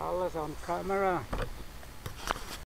Alles on camera.